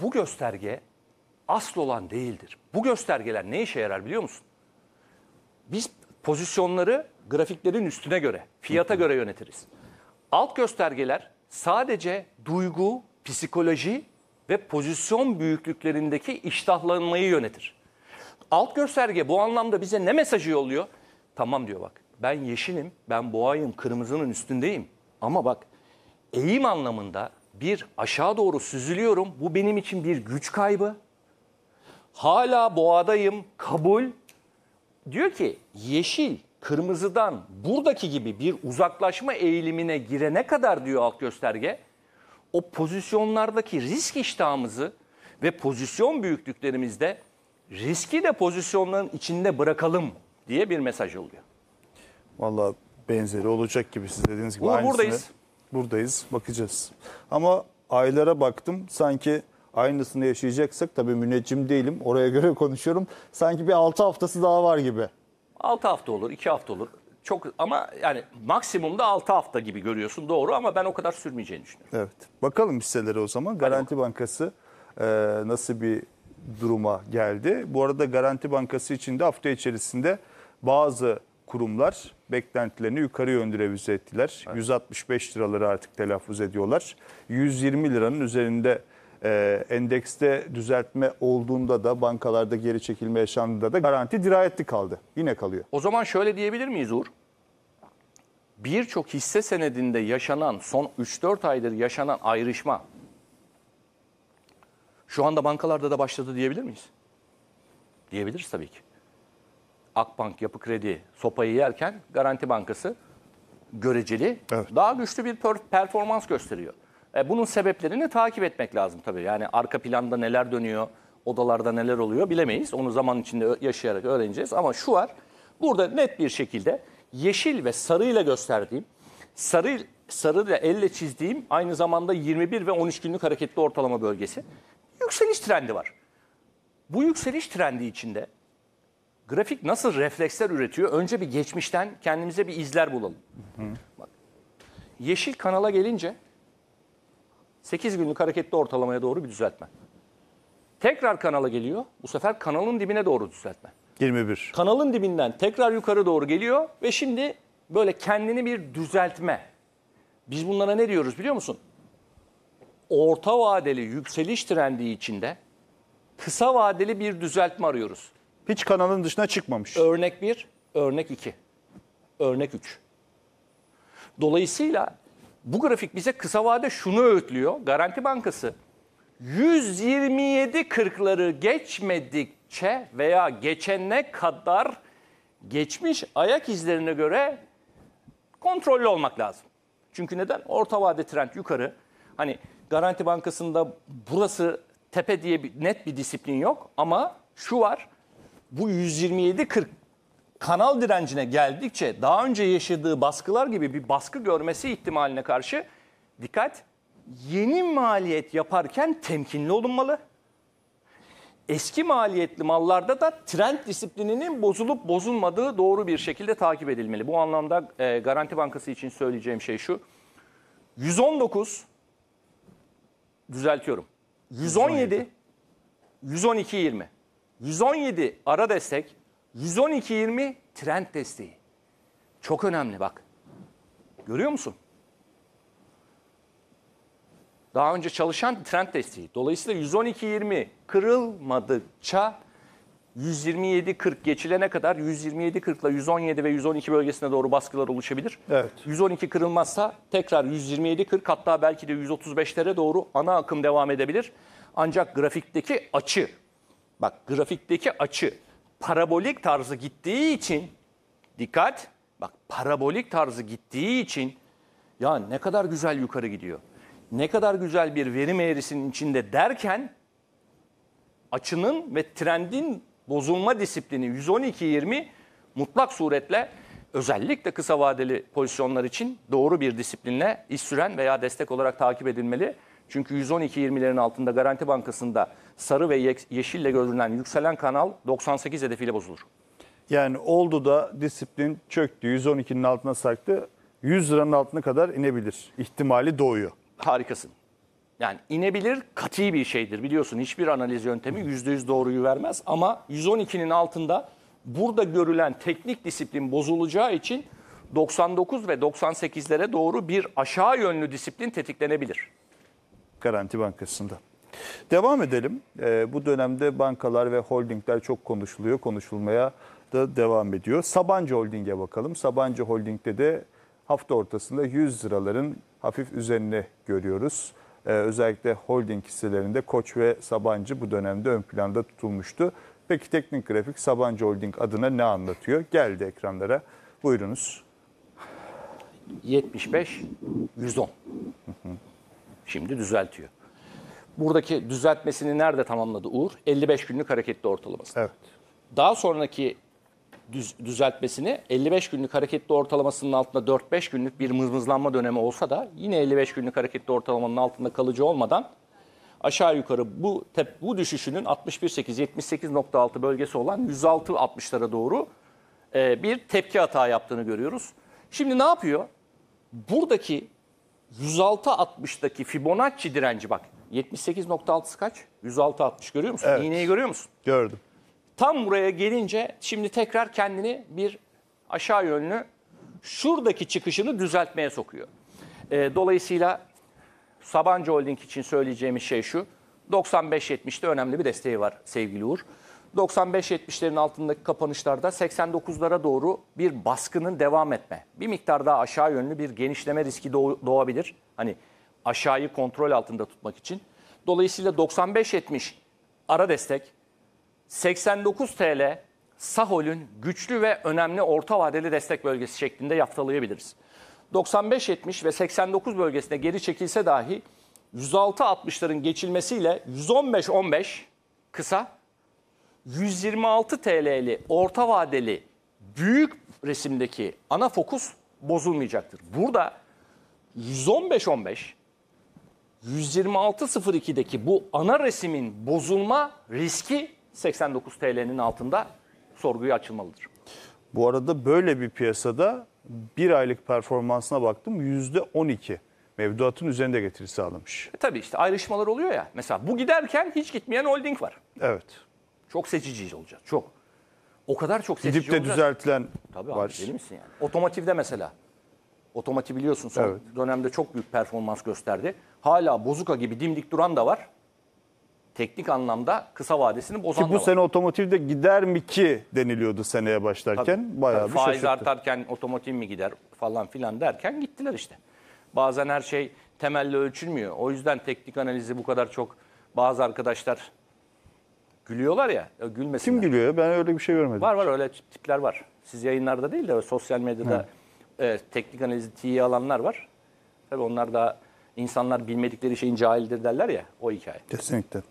bu gösterge asıl olan değildir. Bu göstergeler ne işe yarar biliyor musun? Biz pozisyonları grafiklerin üstüne göre, fiyata göre yönetiriz. Alt göstergeler sadece duygu, psikoloji ve pozisyon büyüklüklerindeki iştahlanmayı yönetir. Alt gösterge bu anlamda bize ne mesajı yolluyor? Tamam diyor bak ben yeşilim, ben boğayım, kırmızının üstündeyim. Ama bak eğim anlamında bir aşağı doğru süzülüyorum. Bu benim için bir güç kaybı. Hala boğadayım, kabul. Diyor ki yeşil kırmızıdan buradaki gibi bir uzaklaşma eğilimine girene kadar diyor alt gösterge o pozisyonlardaki risk iştahımızı ve pozisyon büyüklüklerimizde riski de pozisyonların içinde bırakalım diye bir mesaj oluyor. Valla benzeri olacak gibi siz dediğiniz gibi. Uğur, buradayız. Buradayız bakacağız. Ama aylara baktım sanki aynısını yaşayacaksak tabii müneccim değilim oraya göre konuşuyorum. Sanki bir 6 haftası daha var gibi. 6 hafta olur, 2 hafta olur. Çok ama yani maksimumda 6 hafta gibi görüyorsun doğru ama ben o kadar sürmeyeceğini düşünüyorum. Evet. Bakalım hisselere o zaman. Garanti Bankası e, nasıl bir duruma geldi? Bu arada Garanti Bankası için de hafta içerisinde bazı kurumlar beklentilerini yukarı yönde revize ettiler. 165 liraları artık telaffuz ediyorlar. 120 liranın üzerinde e, endekste düzeltme olduğunda da bankalarda geri çekilme yaşandığında da garanti dirayetli kaldı. Yine kalıyor. O zaman şöyle diyebilir miyiz Uğur? Birçok hisse senedinde yaşanan son 3-4 aydır yaşanan ayrışma şu anda bankalarda da başladı diyebilir miyiz? Diyebiliriz tabii ki. Akbank, Yapı Kredi sopayı yerken Garanti Bankası göreceli Evet. daha güçlü bir per- performans gösteriyor. E, bunun sebeplerini takip etmek lazım tabii. Yani arka planda neler dönüyor, odalarda neler oluyor bilemeyiz. Onu zaman içinde yaşayarak öğreneceğiz. Ama şu var, burada net bir şekilde yeşil ve sarıyla gösterdiğim, sarı sarı da elle çizdiğim aynı zamanda 21 ve 13 günlük hareketli ortalama bölgesi. Yükseliş trendi var. Bu yükseliş trendi içinde grafik nasıl refleksler üretiyor? Önce bir geçmişten kendimize bir izler bulalım. Bak, yeşil kanala gelince 8 günlük hareketli ortalamaya doğru bir düzeltme. Tekrar kanala geliyor. Bu sefer kanalın dibine doğru düzeltme. 21. Kanalın dibinden tekrar yukarı doğru geliyor ve şimdi böyle kendini bir düzeltme. Biz bunlara ne diyoruz biliyor musun? Orta vadeli yükseliş trendi içinde kısa vadeli bir düzeltme arıyoruz. Hiç kanalın dışına çıkmamış. Örnek 1, örnek 2, örnek 3. Dolayısıyla bu grafik bize kısa vade şunu öğütlüyor. Garanti Bankası 127.40'ları geçmedikçe veya geçene kadar geçmiş ayak izlerine göre kontrollü olmak lazım. Çünkü neden? Orta vade trend yukarı. Hani Garanti Bankası'nda burası tepe diye bir, net bir disiplin yok ama şu var. Bu 127.40 kanal direncine geldikçe daha önce yaşadığı baskılar gibi bir baskı görmesi ihtimaline karşı dikkat yeni maliyet yaparken temkinli olunmalı. Eski maliyetli mallarda da trend disiplininin bozulup bozulmadığı doğru bir şekilde takip edilmeli. Bu anlamda e, Garanti Bankası için söyleyeceğim şey şu. 119 düzeltiyorum. 117 112 20. 117 ara destek, 112 20 trend desteği. Çok önemli bak. Görüyor musun? Daha önce çalışan trend desteği. Dolayısıyla 112-20 kırılmadıkça 127-40 geçilene kadar 127-40 ile 117 ve 112 bölgesine doğru baskılar oluşabilir. Evet. 112 kırılmazsa tekrar 127-40 hatta belki de 135'lere doğru ana akım devam edebilir. Ancak grafikteki açı, bak grafikteki açı parabolik tarzı gittiği için dikkat, bak parabolik tarzı gittiği için ya ne kadar güzel yukarı gidiyor. Ne kadar güzel bir verim eğrisinin içinde derken açının ve trendin bozulma disiplini 112-20 mutlak suretle özellikle kısa vadeli pozisyonlar için doğru bir disiplinle iş süren veya destek olarak takip edilmeli. Çünkü 112-20'lerin altında Garanti Bankası'nda sarı ve ye- yeşille görünen yükselen kanal 98 hedefiyle bozulur. Yani oldu da disiplin çöktü. 112'nin altına sarktı. 100 liranın altına kadar inebilir. İhtimali doğuyor. Harikasın. Yani inebilir kati bir şeydir biliyorsun. Hiçbir analiz yöntemi %100 doğruyu vermez. Ama 112'nin altında burada görülen teknik disiplin bozulacağı için 99 ve 98'lere doğru bir aşağı yönlü disiplin tetiklenebilir. Garanti Bankası'nda. Devam edelim. Ee, bu dönemde bankalar ve holdingler çok konuşuluyor. Konuşulmaya da devam ediyor. Sabancı Holding'e bakalım. Sabancı Holding'de de hafta ortasında 100 liraların hafif üzerine görüyoruz. Ee, özellikle holding hisselerinde Koç ve Sabancı bu dönemde ön planda tutulmuştu. Peki teknik grafik Sabancı Holding adına ne anlatıyor? Geldi ekranlara. Buyurunuz. 75, 110. Şimdi düzeltiyor. Buradaki düzeltmesini nerede tamamladı Uğur? 55 günlük hareketli ortalaması. Evet. Daha sonraki düz- düzeltmesini 55 günlük hareketli ortalamasının altında 4-5 günlük bir mızmızlanma dönemi olsa da yine 55 günlük hareketli ortalamanın altında kalıcı olmadan aşağı yukarı bu tep bu düşüşünün 61.8 78.6 bölgesi olan 106.60'lara doğru e, bir tepki hata yaptığını görüyoruz. Şimdi ne yapıyor? Buradaki 106.60'daki Fibonacci direnci bak 78.6'sı kaç? 106.60 görüyor musun? Evet. İğneyi görüyor musun? Gördüm. Tam buraya gelince şimdi tekrar kendini bir aşağı yönlü şuradaki çıkışını düzeltmeye sokuyor. Ee, dolayısıyla Sabancı Holding için söyleyeceğimiz şey şu. 95-70'te önemli bir desteği var sevgili Uğur. 95-70'lerin altındaki kapanışlarda 89'lara doğru bir baskının devam etme. Bir miktar daha aşağı yönlü bir genişleme riski doğ- doğabilir. Hani aşağıyı kontrol altında tutmak için. Dolayısıyla 95-70 ara destek, 89 TL Sahol'ün güçlü ve önemli orta vadeli destek bölgesi şeklinde yaftalayabiliriz. 95-70 ve 89 bölgesine geri çekilse dahi 106-60'ların geçilmesiyle 115-15 kısa 126 TL'li orta vadeli büyük resimdeki ana fokus bozulmayacaktır. Burada 115-15 126.02'deki bu ana resimin bozulma riski 89 TL'nin altında sorguya açılmalıdır. Bu arada böyle bir piyasada bir aylık performansına baktım %12 mevduatın üzerinde getiri sağlamış. E tabii işte ayrışmalar oluyor ya. Mesela bu giderken hiç gitmeyen holding var. Evet. Çok seçici olacağız. Çok. O kadar çok seçici Gidip de olacağız. düzeltilen Tabii var. abi deli misin yani? Otomotivde mesela. Otomotiv biliyorsun son Evet. dönemde çok büyük performans gösterdi. Hala bozuka gibi dimdik duran da var. Teknik anlamda kısa vadesini bozan Ki da bu var. sene otomotivde gider mi ki deniliyordu seneye başlarken. Bayağı Tabii bir faiz şaşırttı. artarken otomotiv mi gider falan filan derken gittiler işte. Bazen her şey temelle ölçülmüyor. O yüzden teknik analizi bu kadar çok bazı arkadaşlar gülüyorlar ya. ya Gülmesinler. Kim gülüyor ya? Ben öyle bir şey görmedim. Var var öyle tipler var. Siz yayınlarda değil de sosyal medyada e, teknik analizi tiye alanlar var. Tabii onlar da insanlar bilmedikleri şeyin cahildir derler ya o hikaye. Kesinlikle.